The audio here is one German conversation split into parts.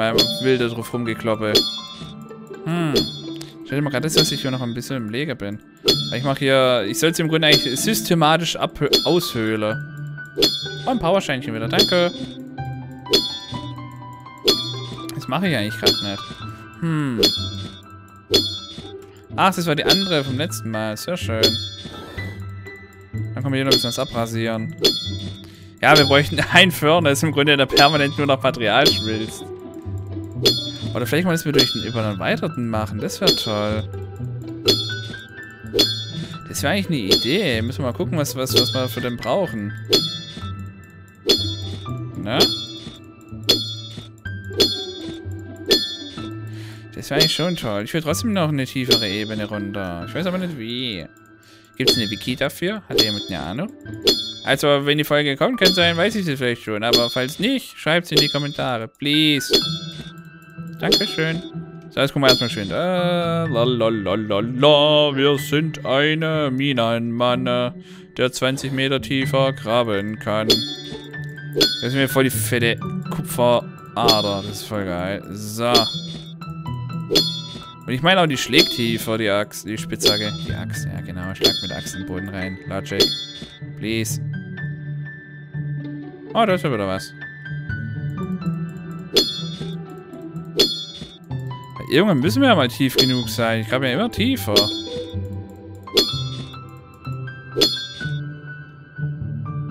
meinem wilde drauf rumgekloppe. Hm. Stell dir mal gerade das, dass ich hier noch ein bisschen im Leger bin. Ich mache hier... Ich soll es im Grunde eigentlich systematisch aushöhle. Oh, ein Powersteinchen wieder. Danke. Das mache ich eigentlich gerade nicht. Hm. Ach, das war die andere vom letzten Mal. Sehr schön. Dann können wir hier noch ein bisschen was abrasieren. Ja, wir bräuchten einen Furnace im Grunde, der permanent nur noch Material schmilzt. Oder vielleicht mal das wir durch den über einen weiteren machen. Das wäre toll. Das wäre eigentlich eine Idee. Müssen wir mal gucken, was, was, was wir für den brauchen. Ne? Das wäre eigentlich schon toll. Ich will trotzdem noch eine tiefere Ebene runter. Ich weiß aber nicht wie. Gibt es eine Wiki dafür? Hat jemand eine Ahnung? Also, wenn die Folge kommt, kann sein, weiß ich sie vielleicht schon. Aber falls nicht, schreibt es in die Kommentare. Please. Dankeschön. So, jetzt gucken wir erstmal schön. Äh, lalalala, wir sind eine Minenmann, der 20 Meter tiefer graben kann. Das ist mir voll die fette Kupferader. Das ist voll geil. So. Und ich meine auch die schlägt tiefer, die Axt, die Spitzhacke. Die Axt, ja genau. Schlag mit Axt in den Boden rein. Logic. Please. Oh, da ist ja wieder was. Irgendwann müssen wir ja mal tief genug sein. Ich glaube ja immer tiefer.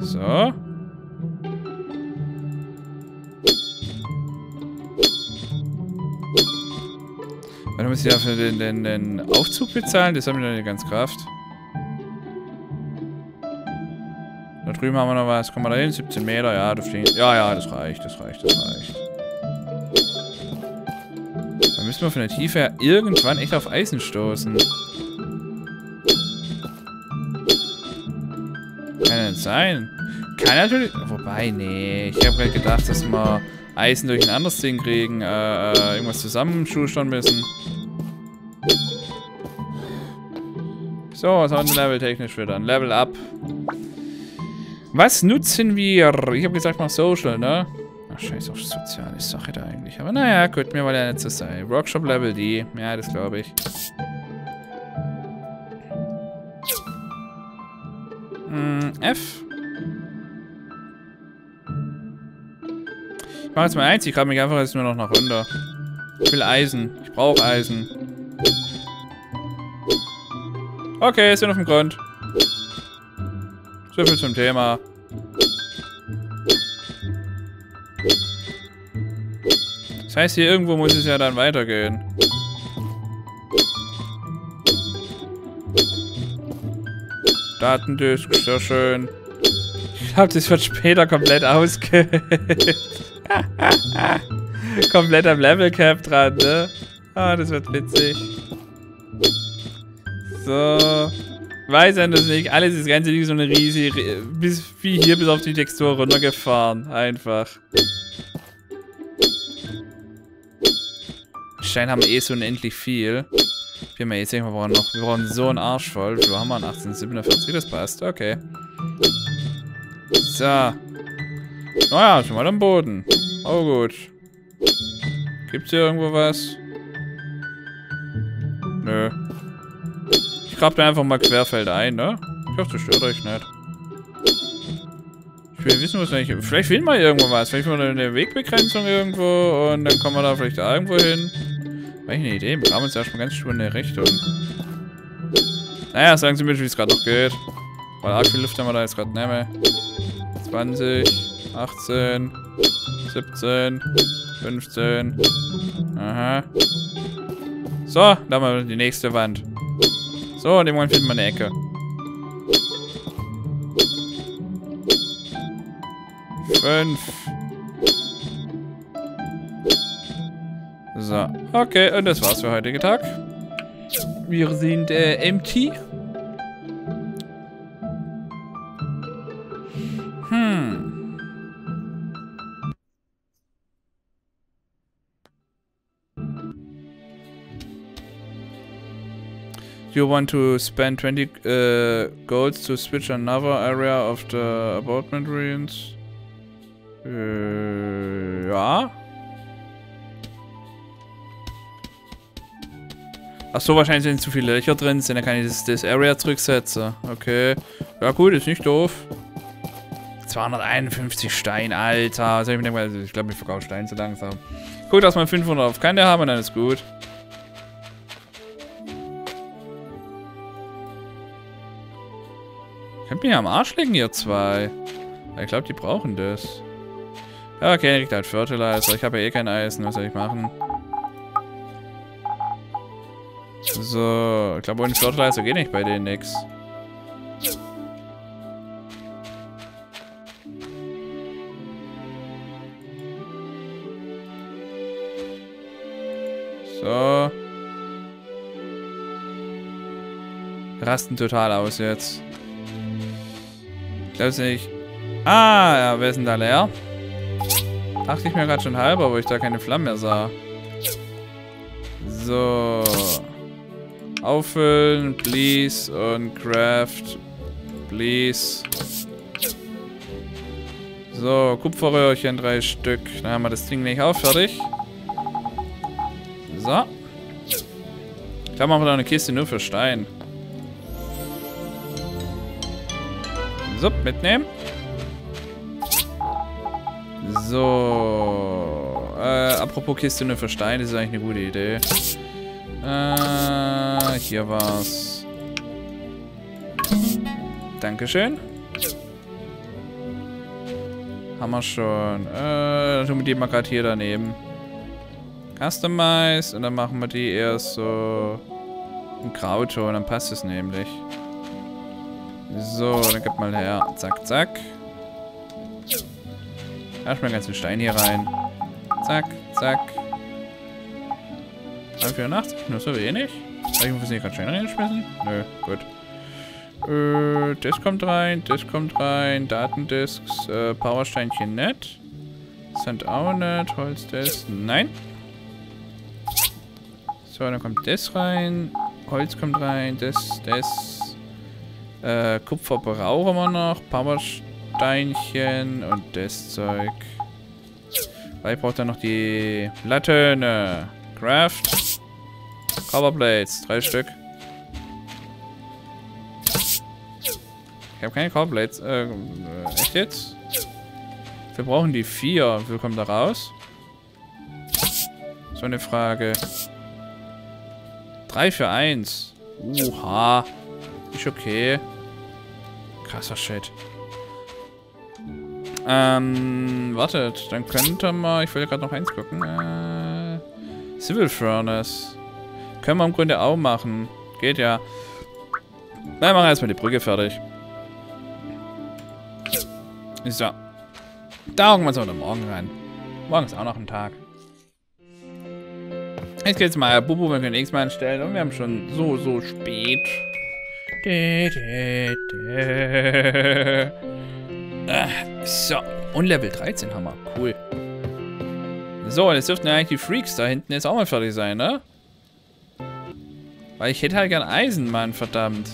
So. Dann muss ich ja für den, den, den Aufzug bezahlen. Das haben wir nicht ganz Kraft. Da drüben haben wir noch was. Kommen wir da hin? 17 Meter. Ja, das Ja, ja, das reicht. Das reicht. Das reicht müssen wir von der Tiefe her irgendwann echt auf Eisen stoßen. Kann nicht sein. Kann natürlich... Wobei, nee. Ich habe gerade gedacht, dass wir Eisen durch ein anderes Ding kriegen. Äh, äh, irgendwas zusammenschustern müssen. So, was haben wir Level technisch wieder? Ein Level up. Was nutzen wir? Ich habe gesagt, mal Social, ne? scheiß auf soziale Sache da eigentlich. Aber naja, gut, mir war ja nicht so sein. Workshop Level D. Ja, das glaube ich. Hm, F. Ich mache jetzt mal eins. Ich grabe mich einfach jetzt nur noch nach runter. Ich will Eisen. Ich brauche Eisen. Okay, ist ja auf dem Grund. So viel zum Thema. Das heißt, hier irgendwo muss es ja dann weitergehen. Datendisk, sehr schön. Ich glaube, das wird später komplett ausgehöhlt. komplett am Level Cap dran, ne? Ah, das wird witzig. So. Weiß ja das nicht. Alles ist ganz so eine riesige, bis wie hier bis auf die Textur runtergefahren. Einfach. Stein haben wir eh so unendlich viel. Wir haben ja jetzt wir brauchen noch. Wir brauchen so einen Arsch voll. Wie haben wir 1847? Das passt. Okay. So. Naja, schon mal am Boden. Oh gut. Gibt's hier irgendwo was? Nö. Ich grab da einfach mal querfeld ein, ne? Ich hoffe, das stört euch nicht. Ich will wissen, was eigentlich... Vielleicht finden wir irgendwo was. Vielleicht finden wir eine Wegbegrenzung irgendwo und dann kommen wir da vielleicht irgendwo hin. Welche eine Idee? Wir haben uns erstmal ganz schön in der Richtung. Naja, sagen Sie mir, wie es gerade noch geht. Weil arg viel Luft haben wir da jetzt gerade nicht mehr. 20, 18, 17, 15. Aha. So, da haben wir die nächste Wand. So, und irgendwann finden wir eine Ecke. Fünf. So, okay, und das war's für heutige Tag. Wir sind äh, empty. Hm. You want to spend 20 uh, golds to switch another area of the apartment ruins? Äh, ja. Ach so, wahrscheinlich sind zu viele Löcher drin sind, dann kann ich das, das Area zurücksetzen. Okay. Ja gut, ist nicht doof. 251 Stein, Alter. Ich, denke, ich glaube, ich verkaufe Stein zu langsam. Gut, dass wir 500 auf Kante haben und dann ist gut. Könnt mir ja am Arsch legen, ihr zwei. Ich glaube, die brauchen das. Ja, okay, kriegt halt Fertilizer. Ich habe ja eh kein Eisen. Was soll ich machen? So, ich glaube, ohne Fertilizer geht nicht bei denen nix. So. Rasten total aus jetzt. Ich glaube nicht. Ah, ja, wer ist denn da leer? Dachte ich mir gerade schon halber, wo ich da keine Flammen mehr sah. So. Auffüllen, please. Und craft, please. So, Kupferröhrchen, drei Stück. Dann haben wir das Ding nicht auch fertig. So. Glaube, machen wir da eine Kiste nur für Stein. So, mitnehmen. So. Äh, apropos Kiste nur für Stein, das ist eigentlich eine gute Idee. Äh, hier war's. Dankeschön. Haben wir schon. Äh, dann tun wir die mal gerade hier daneben. Customize und dann machen wir die erst so ein Grauton, dann passt es nämlich. So, dann gib mal her. Zack, zack. Erstmal den ganzen Stein hier rein. Zack, zack. 384? Nur so wenig? Habe ich muss hier gerade Steine reingeschmissen? Nö, gut. Äh, das kommt rein, das kommt rein. Datendisks, äh, Powersteinchen nett. Sand auch nicht. Holz das. Nein. So, dann kommt das rein. Holz kommt rein. Das, das. Äh, Kupfer brauchen wir noch. Powersteinchen und das Zeug. Weil ich brauche dann noch die Laterne. Craft. Coverblades. Drei Stück. Ich habe keine Coverblades. Äh, echt jetzt? Wir brauchen die vier. Viel kommt da raus? So eine Frage. 3 für 1. Uha. Ist okay. Krasser Shit. Ähm, wartet. Dann könnte man... Ich wollte gerade noch eins gucken. Äh, Civil Furnace. Können wir im Grunde auch machen. Geht ja. Na, machen wir erstmal die Brücke fertig. So. Da gucken wir uns aber morgen rein. Morgen ist auch noch ein Tag. Jetzt geht's mal, Bubu, wir können X mal anstellen und wir haben schon so, so spät. So, und Level 13 haben wir. Cool. So, jetzt dürften ja eigentlich die Freaks da hinten jetzt auch mal fertig sein, ne? Weil ich hätte halt gern Eisen, Mann, verdammt.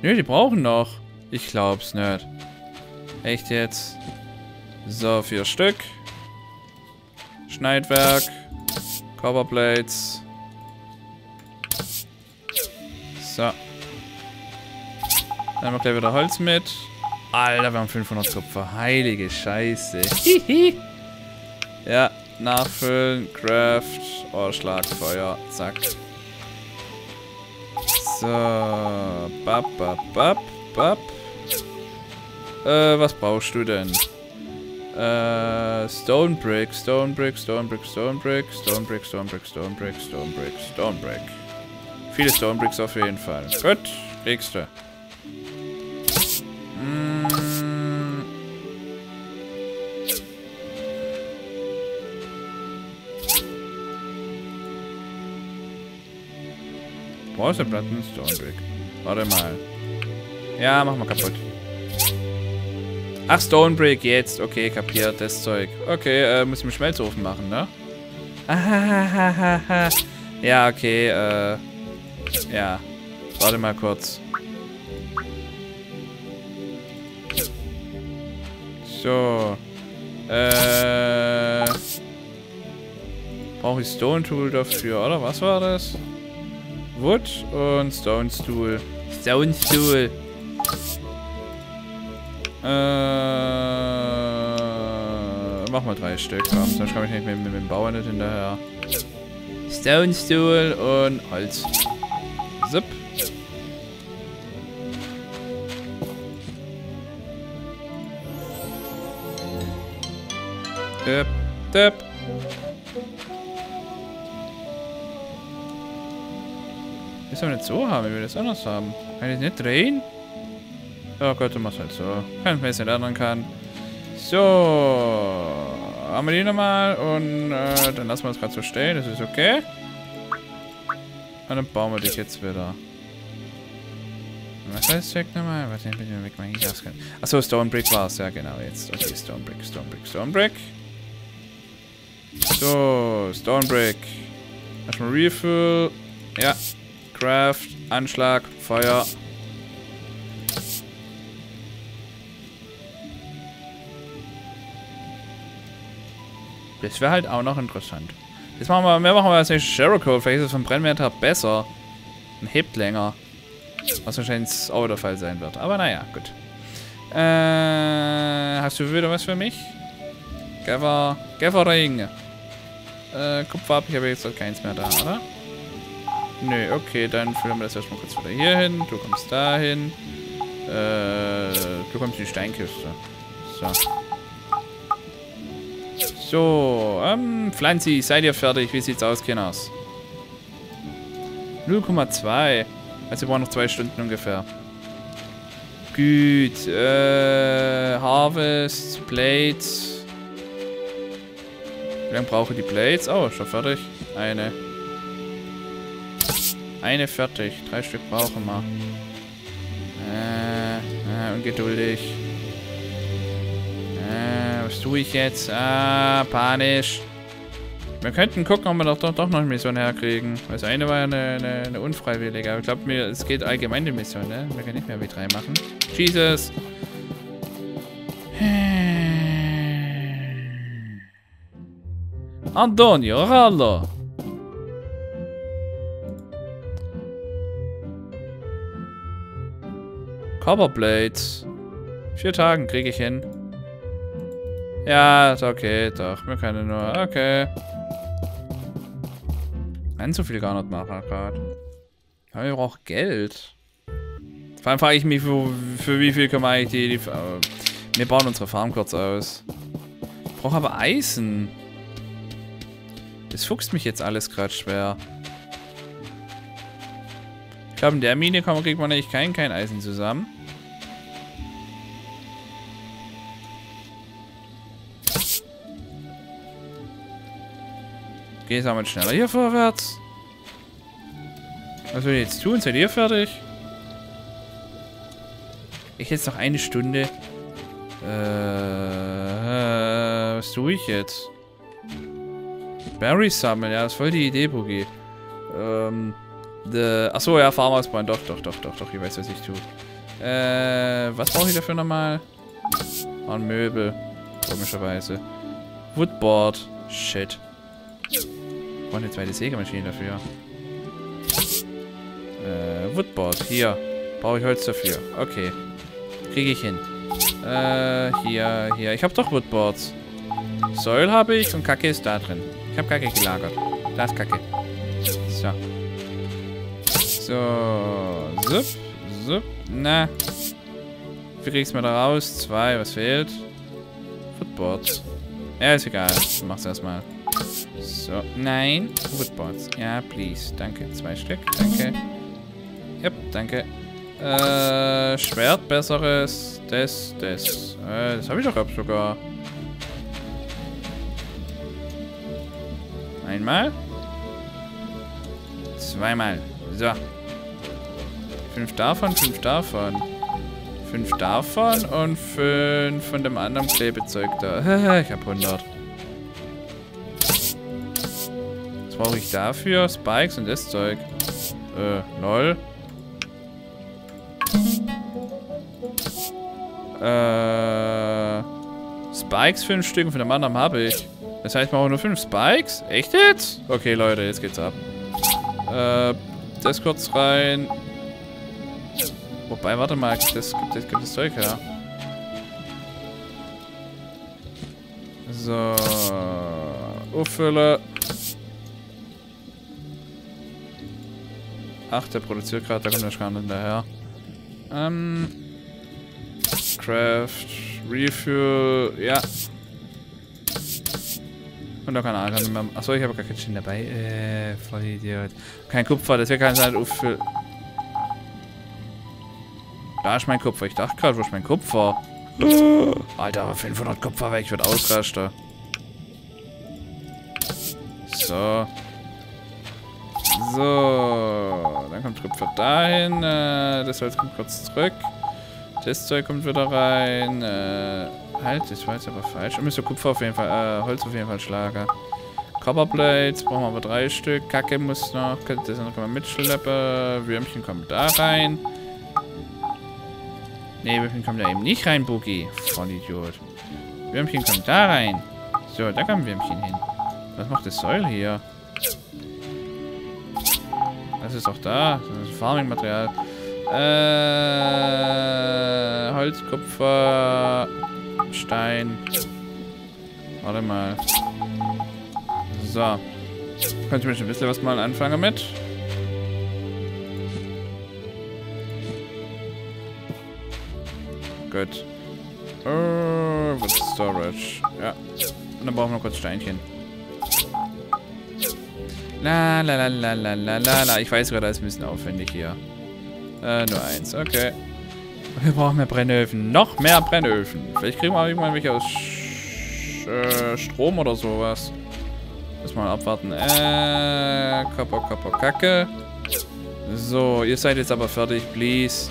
Nö, die brauchen noch. Ich glaub's nicht. Echt jetzt? So, vier Stück. Schneidwerk. Coverblades. So. Dann haben wir gleich wieder Holz mit. Alter, wir haben 500 Kupfer. Heilige Scheiße. Ja, nachfüllen, Craft, oh, Schlagfeuer, zack. So, bap, bap, bap, bap. Äh, was brauchst du denn? Äh, Stone Brick, Stone Brick, Stone Brick, Stone Brick, Stone Brick, Stone Brick, Stone Brick, Stone Brick, Stone Brick. Viele Stone Bricks auf jeden Fall. Gut, kriegst Bronzeplatten, Stone Brick. Warte mal. Ja, mach mal kaputt. Ach, Stonebrick jetzt. Okay, kapiert, das Zeug. Okay, äh, ich einen Schmelzofen machen, ne? Ahahaha. Ja, okay, äh. Ja. Warte mal kurz. So. Äh. Brauche ich Stone Tool dafür, oder? Was war das? Wood und Stone Stool. Stone Stool. Äh, mach mal drei Stück, komm, sonst komme ich nicht mit, mit, dem Bauern nicht hinterher. Stone Stool und Holz. Zip. Dip, dip. Das soll nicht so haben, wir das anders haben. Kann ich das nicht drehen? Oh Gott, du machst halt so. Kann ich mir jetzt nicht ändern kann. So. Haben wir die nochmal und äh, dann lassen wir es gerade so stehen. Das ist okay. Und dann bauen wir dich jetzt wieder. Was heißt Check nochmal? Warte, ich bin weg, mein das kann. Achso, Stone Brick war es, ja genau, jetzt. Okay, Stone Brick, Stone Brick, Stone Brick. So, Stone Brick. Erstmal Refill. Ja. Craft, Anschlag, Feuer. Das wäre halt auch noch interessant. Jetzt machen wir, wir machen das nächste Share Code. Vielleicht ist es vom Brennwert besser. Und hebt länger. Was wahrscheinlich auch der Fall sein wird. Aber naja, gut. Äh, hast du wieder was für mich? Gaffer, Gaffering. Äh, Kupfer habe ich aber jetzt keins mehr da, oder? Nö, okay, dann führen wir das erstmal kurz wieder hier hin. Du kommst dahin. Äh, du kommst in die Steinkiste. So. So, ähm, Pflanzi, seid ihr fertig? Wie sieht's aus, Kinders? 0,2. Also wir brauchen noch zwei Stunden ungefähr. Gut, äh, Harvest, Blades. Wie lange brauche ich die Blades? Oh, schon fertig. Eine. Eine fertig. Drei Stück brauchen wir. Äh, äh ungeduldig. Äh, was tue ich jetzt? Ah, panisch. Wir könnten gucken, ob wir doch, doch, doch noch eine Mission herkriegen. Also eine war ja eine, eine, eine unfreiwillige. Aber ich glaube, es geht allgemein die Mission, ne? Wir können nicht mehr W3 machen. Jesus. Antonio, Rallo. Copperblades. Vier Tagen kriege ich hin. Ja, ist okay, doch. Wir können nur. Okay. Ganz so viel gar nicht machen gerade. Aber wir brauchen Geld. Vor allem frage ich mich, für, für wie viel können wir eigentlich die, die Wir bauen unsere Farm kurz aus. Ich brauche aber Eisen. Das fuchst mich jetzt alles gerade schwer. Ich glaube, in der Mine kriegt man eigentlich kein, kein Eisen zusammen. Geh mal schneller hier vorwärts. Was will ich jetzt tun? Seid ihr fertig? Ich jetzt noch eine Stunde. Äh, was tue ich jetzt? Berries sammeln, ja, das ist voll die Idee, Boogie. Ähm, the, achso, ja, Farmers Point, doch, doch, doch, doch, doch, ich weiß, was ich tue. Äh, was brauche ich dafür nochmal? Ein Möbel, komischerweise. Woodboard, shit. Ich brauche eine zweite Sägemaschine dafür. Äh, Woodboard. Hier. Brauche ich Holz dafür. Okay. Kriege ich hin. Äh, hier, hier. Ich habe doch Woodboards. Säul habe ich und Kacke ist da drin. Ich habe Kacke gelagert. Da ist Kacke. So. So. Zup. Zup. Na. Wie kriegst du mir da raus? Zwei. Was fehlt? Footboards. Ja, ist egal. Du machst erstmal. So, nein. Woodboards. Ja, please. Danke. Zwei Stück. Danke. Yep, danke. Äh, Schwert, besseres. Das, das. Äh, das habe ich doch ab sogar. Einmal. Zweimal. So. Fünf davon, fünf davon. Fünf davon und fünf von dem anderen Klebezeug da. ich habe 100. brauche ich dafür? Spikes und das Zeug. Äh, lol. Äh, Spikes fünf Stück von dem anderen habe ich. Das heißt, wir brauchen nur fünf Spikes? Echt jetzt? Okay, Leute, jetzt geht's ab. Äh, das kurz rein. Wobei, warte mal, das gibt, das gibt das Zeug her. So. Auffülle. Ach, der produziert gerade, da kommt der Schran hinterher. Ähm. Craft. Refuel. Ja. Und da keine Ahnung. Achso, ich habe gar kein Schienen dabei. Äh, voll Idiot. Kein Kupfer, das wäre keine Zeit auffüllen. Da ist mein Kupfer. Ich dachte gerade, wo ist mein Kupfer? Alter, 500 Kupfer weg, ich würde ausrasten. So. So. Dann kommt Kupfer dahin. Äh, das Holz kommt kurz zurück. Das Zeug kommt wieder rein. Äh, halt, das war jetzt aber falsch. Ich müsste Kupfer auf jeden Fall, äh, Holz auf jeden Fall schlagen. Copperblades brauchen wir aber drei Stück. Kacke muss noch, das noch mal mitschleppen. Würmchen kommt da rein. Ne, Würmchen kommt da eben nicht rein, Boogie. Vollidiot. Würmchen kommt da rein. So, da kommt Würmchen hin. Was macht das Säul hier? Das ist auch da. Das ist Farming-Material. Äh, Holz, Kupfer, Stein. Warte mal. So. Könnte ich mir ein bisschen was mal anfangen mit. Gut. Uh, was Storage? Ja. Und dann brauchen wir noch kurz Steinchen. La la la la la la la la. Ich weiß gerade, das ist ein bisschen aufwendig hier. Äh, nur eins. Okay. Wir brauchen mehr Brennöfen. Noch mehr Brennöfen. Vielleicht kriegen wir irgendwann welche aus Sch äh, Strom oder sowas. Muss mal abwarten. Äh, Kappa, Kappa, Kacke. So, ihr seid jetzt aber fertig, please.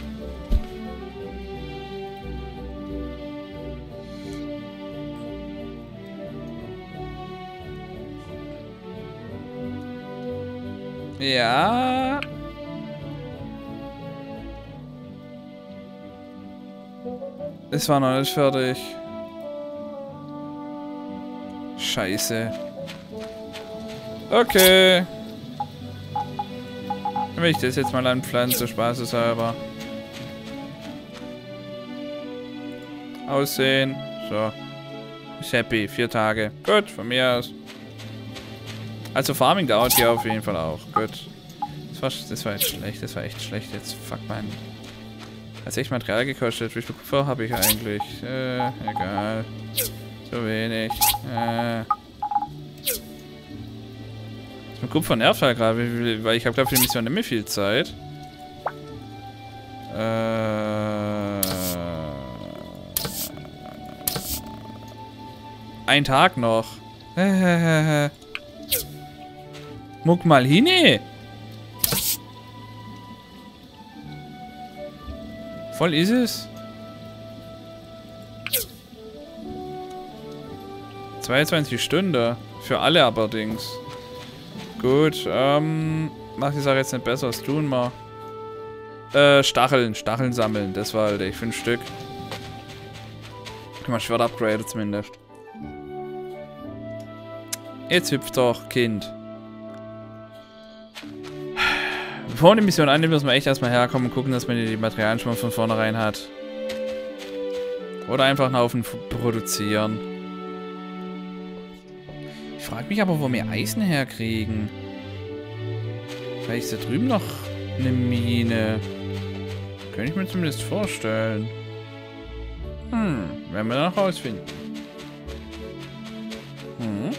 Ja. Es war noch nicht fertig. Scheiße. Okay. Dann will ich das jetzt mal anpflanzen, spaßeshalber. Aussehen. So. Ist happy. Vier Tage. Gut, von mir aus. Also Farming dauert hier auf jeden Fall auch. Gut. Das war, das war jetzt schlecht. Das war echt schlecht. Jetzt fuck mein. Hat echt Material gekostet. Wie viel Kupfer habe ich eigentlich? Äh, egal. Zu wenig. Äh. Das Kupfer nervt halt gerade, weil ich habe glaube für die Mission nicht mehr viel Zeit. Äh. Ein Tag noch. Muck mal hin. Voll ist es. 22 Stunden. Für alle allerdings. Gut, ähm... Mach die Sache jetzt nicht besser. Was tun wir? Äh, Stacheln. Stacheln sammeln. Das war halt echt fünf Stück. Mal Schwert upgraden zumindest. Jetzt hüpft doch, Kind. Bevor man die Mission annimmt, muss man echt erstmal herkommen und gucken, dass man die Materialien schon mal von vornherein hat. Oder einfach einen Haufen produzieren. Ich frage mich aber, wo wir Eisen herkriegen. Vielleicht ist da drüben noch eine Mine. Könnte ich mir zumindest vorstellen. Hm, werden wir noch rausfinden. Hm.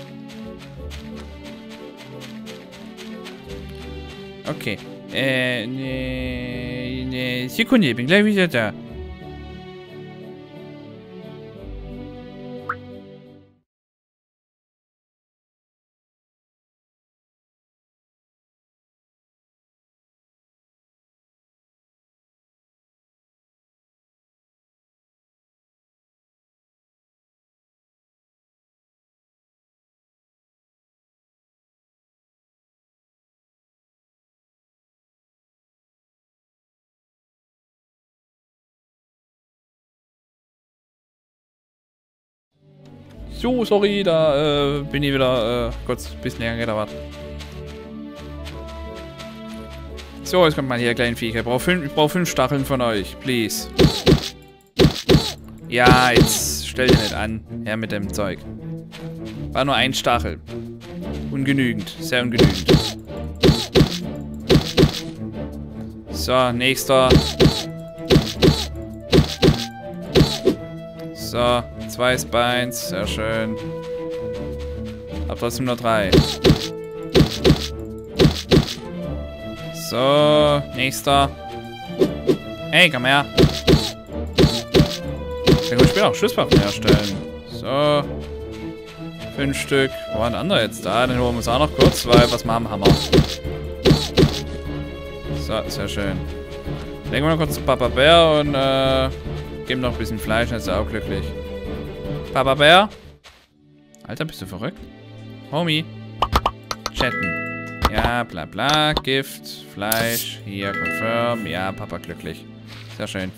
Okay. Äh, ne, ne Sekunde, bin gleich wieder da. So, sorry, da äh, bin ich wieder äh, kurz ein bisschen länger gedauert. So, jetzt kommt mal hier, kleinen Viecher. Ich brauche fünf, brauch fünf Stacheln von euch, please. Ja, jetzt stell dich nicht an. Her mit dem Zeug. War nur ein Stachel. Ungenügend. Sehr ungenügend. So, nächster. So, zwei Spines. Sehr schön. Hab trotzdem nur drei. So, nächster. Hey, komm her. Dann kann ich später auch Schusswaffen herstellen. So. Fünf Stück. Wo waren andere jetzt da? Den holen wir uns auch noch kurz, weil was haben wir. So, sehr schön. Legen wir noch kurz zu Papa Bär und äh, geben noch ein bisschen Fleisch, dann ist er auch glücklich. Papa Bär? Alter, bist du verrückt? Homie. Chatten. Ja, bla bla. Gift, Fleisch. Hier, confirm. Ja, Papa glücklich. Sehr schön.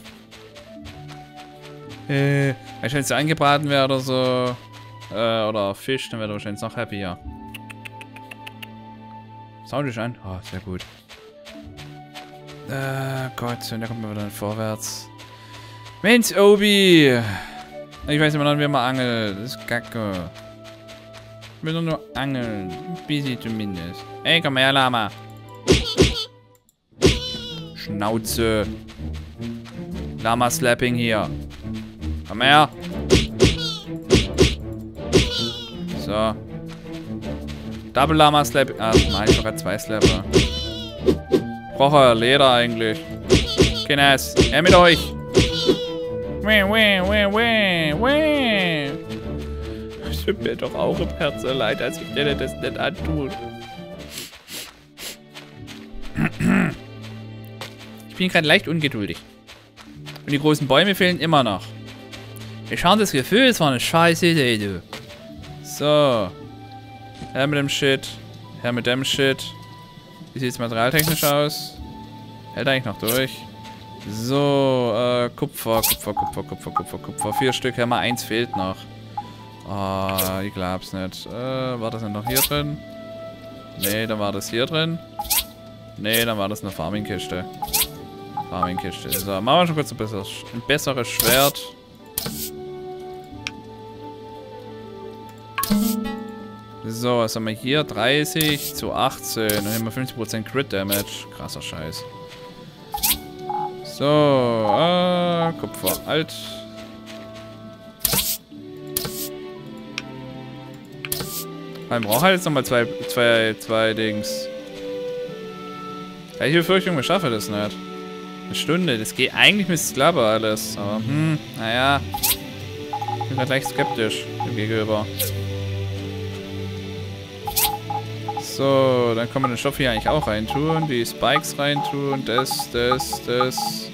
Äh, wenn es angebraten wäre oder so, äh, oder Fisch, dann wäre er wahrscheinlich noch happy, ja. Sound ist an. Oh, sehr gut. Äh, Gott, und da kommt man wieder vorwärts. Mensch, Obi! Ich weiß immer noch, wie man angelt. Das ist kacke. Ich will nur angeln. Busy zumindest. Ey, komm her, Lama. Schnauze. Lama-Slapping hier. Komm her. So. Double Lama Slapping. Ah, nein, ich sogar zwei Slapper brauche Leder eigentlich. Kinas, her mit euch. Weh, weh, weh, weh, weh. Es tut mir doch auch im Herzen leid, als ich dir das nicht antun. Ich bin gerade leicht ungeduldig. Und die großen Bäume fehlen immer noch. Ich habe das Gefühl, es war eine scheiße Idee, du. So. Her mit dem Shit. Her mit dem Shit. Wie sieht es materialtechnisch aus? Hält eigentlich noch durch. So, äh, Kupfer, Kupfer, Kupfer, Kupfer, Kupfer, Kupfer. Vier Stück Hämmer, eins fehlt noch. Oh, ich glaub's nicht. Äh, war das denn noch hier drin? Nee, dann war das hier drin. Nee, dann war das eine Farming-Kiste. Farming-Kiste. So, machen wir schon kurz ein besseres, ein besseres Schwert. So, was haben wir hier? 30 zu 18. Dann haben wir 50% Crit Damage. Krasser Scheiß. So, äh, Kupfer. Alt. Man braucht halt jetzt nochmal zwei, zwei, zwei Dings. Ja, ich befürchte, wir schaffen das nicht. Eine Stunde. Das geht eigentlich mit Sklave alles. Aber, hm, naja. Ich bin gleich skeptisch dem gegenüber. So, dann kann man den Stoff hier eigentlich auch reintun. Die Spikes reintun. Das, das, das.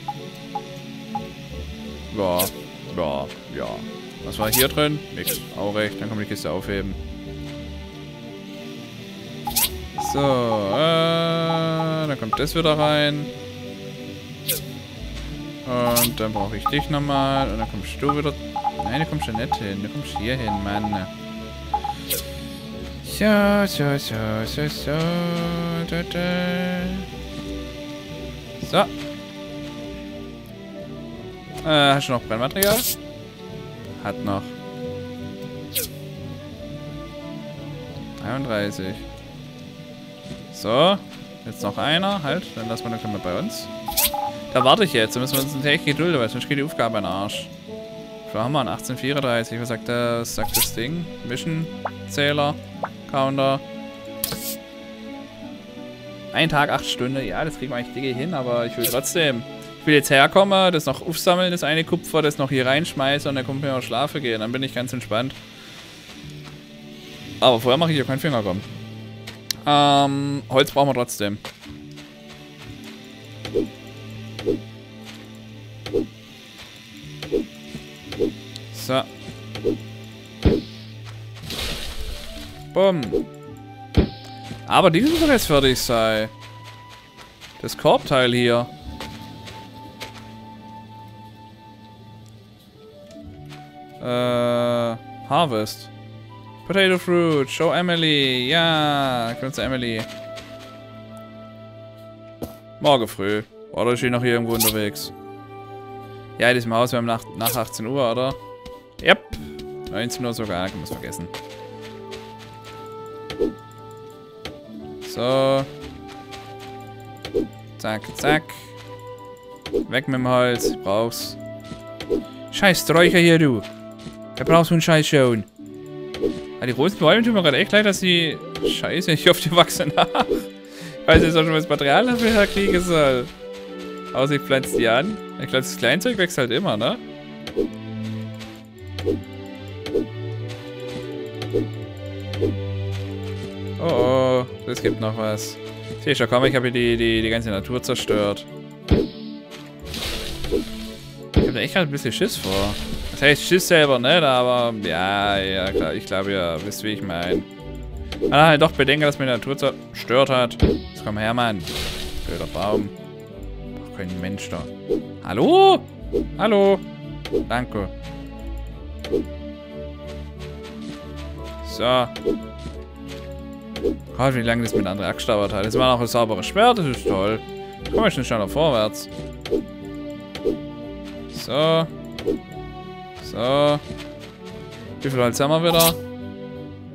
Ja, ja, ja. Was war hier drin? Nix. Auch recht. Dann kann man die Kiste aufheben. So, äh, dann kommt das wieder rein. Und dann brauche ich dich nochmal. Und dann kommst du wieder... Nein, du kommst ja nicht hin. Du kommst hier hin, Mann. So, so, so, so, so. Da, da. So. Äh, hast du noch Brennmaterial? Hat noch. 33. So. Jetzt noch einer. Halt, dann lassen wir den mal bei uns. Da warte ich jetzt. Da müssen wir uns echt gedulden, weil sonst geht die Aufgabe in den Arsch. Wo haben wir 1834. Was sagt, das, sagt das Ding? Mission Zähler. Counter. Ein Tag, acht Stunden. Ja, das kriegen wir eigentlich dicke hin, aber ich will trotzdem will jetzt herkommen, das noch aufsammeln, das eine Kupfer, das noch hier reinschmeißen und dann kommt mir auch schlafen gehen. Dann bin ich ganz entspannt. Aber vorher mache ich hier keinen Finger kommen. Ähm, Holz brauchen wir trotzdem. So. Bumm. Aber dieses soll jetzt fertig sein. Das Korbteil hier. Äh, Harvest. Potato Fruit. Show Emily. Ja, zu Emily. Morgen früh. Oder ist sie noch hier irgendwo unterwegs? Ja, ist im Haus, wir haben nach, nach 18 Uhr, oder? Yep. 19 Uhr sogar, kann man es vergessen. So. Zack, zack. Weg mit dem Holz. Ich brauch's. Scheiß Sträucher hier, du. Wer braucht so einen Scheiß schon? Ah, die großen Bäume tun mir gerade echt leid, dass die... Scheiße, ich hoffe, die wachsen nach. Ich weiß jetzt auch schon, was Material dafür herkriegen soll. Außer ich pflanze die an. Ich glaube, das Kleinzeug wächst halt immer, ne? Oh oh, es gibt noch was. Sehe ich schon, komm, ich habe hier die, die, die ganze Natur zerstört. Da echt gerade ein bisschen Schiss vor. Das heißt Schiss selber nicht, aber ja, ja klar, ich glaube, ihr wisst, wie ich meine. Man halt doch bedenken, dass mir die Natur zerstört hat. Jetzt komm her, Mann. Blöder Baum. Ach, kein Mensch da. Hallo? Hallo? Danke. So. Gott, wie lange das mit anderen Axt dauert hat. Jetzt war noch ein sauberes Schwert, das ist toll. Komme ich nicht schneller vorwärts. So. So. Wie viel Holz haben wir wieder?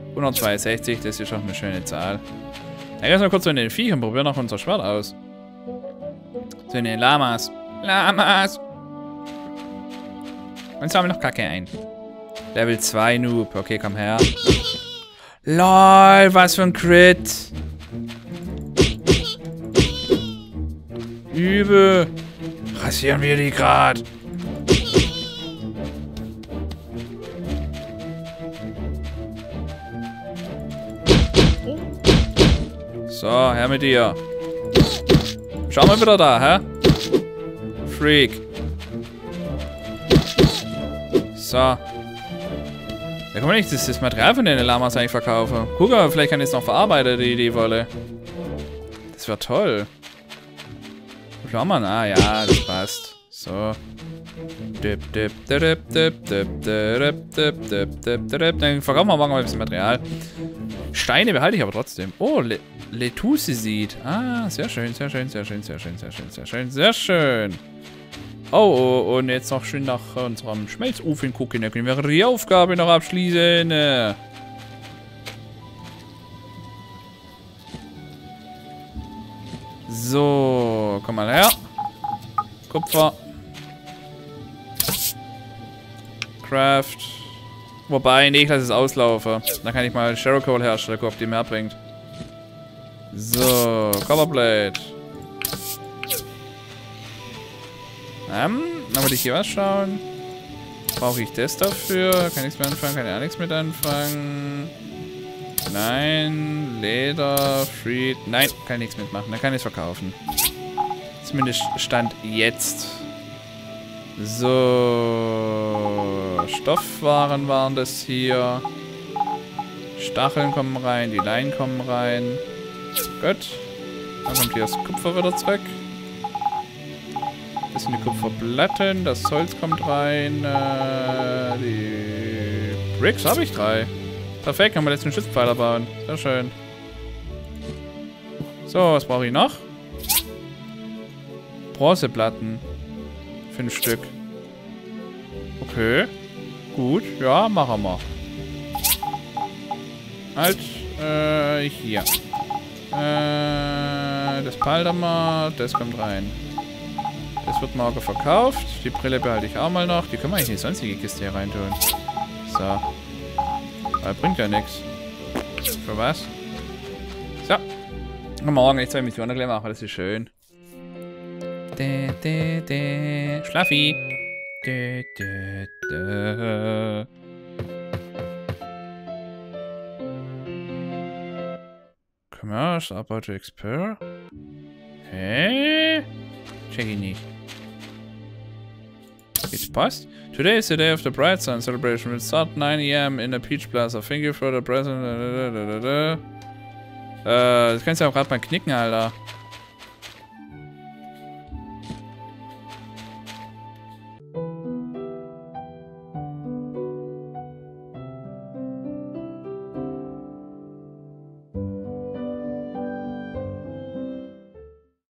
162, das ist auch eine schöne Zahl. Ja, jetzt mal kurz in den Viech und probieren noch unser Schwert aus. In den Lamas. Lamas! Und sammeln noch Kacke ein. Level 2 Noob. Okay, komm her. LOL, was für ein Crit. Übel. Rasieren wir die gerade. So, her mit dir. Schau mal wieder da, hä? Freak. So. Ja, guck mal, ich das, das Material von den Lamas eigentlich verkaufe. Guck mal, vielleicht kann ich es noch verarbeiten, die, die Wolle. Das wäre toll. Man? Ah, ja, das passt. So. Dann verkaufen wir morgen mal ein bisschen Material. Steine behalte ich aber trotzdem. Oh, Le Letuse sieht. Ah, sehr schön, sehr schön, sehr schön, sehr schön, sehr schön, sehr schön, sehr schön. Oh, oh, und jetzt noch schön nach unserem Schmelzofen gucken. Da können wir die Aufgabe noch abschließen. So, komm mal her. Kupfer. Craft. Wobei, nee, ich lasse es auslaufen. Dann kann ich mal Sherrocole herstellen, gucken, ob die mehr bringt. So, Copperblade. Ähm, dann würde ich hier was schauen. Brauche ich das dafür? Kann ich nichts mehr anfangen? Kann ich auch nichts mit anfangen? Nein. Leder, Freed. Nein, kann ich nichts mitmachen. Dann kann ich es verkaufen. Zumindest Stand jetzt. So. Stoffwaren waren das hier. Stacheln kommen rein, die Leinen kommen rein. Gut. Dann kommt hier das Kupfer wieder zurück. Das sind die Kupferplatten. Das Holz kommt rein. Äh, die Bricks habe ich drei. Perfekt, kann man jetzt einen Schiffspfeiler bauen. Sehr schön. So, was brauche ich noch? Bronzeplatten. Fünf Stück. Okay. Gut, ja, machen wir. Halt, äh, hier. Äh, das Paldamer, das kommt rein. Das wird morgen verkauft. Die Brille behalte ich auch mal noch. Die können wir eigentlich in die sonstige Kiste hier reintun. So. Aber bringt ja nichts. Für was? So. Morgen nicht zwei Missionen gleich machen, das ist schön. De, de, de. Schlaffi. De, de, de. Commerce, Arbeiter Expert. Hä? Check ich nicht. It's past. Today is the day of the Bright Sun celebration. We'll start 9 a.m. in the Peach Plaza. Thank you for the present. Äh, das kannst du ja auch gerade mal knicken, Alter.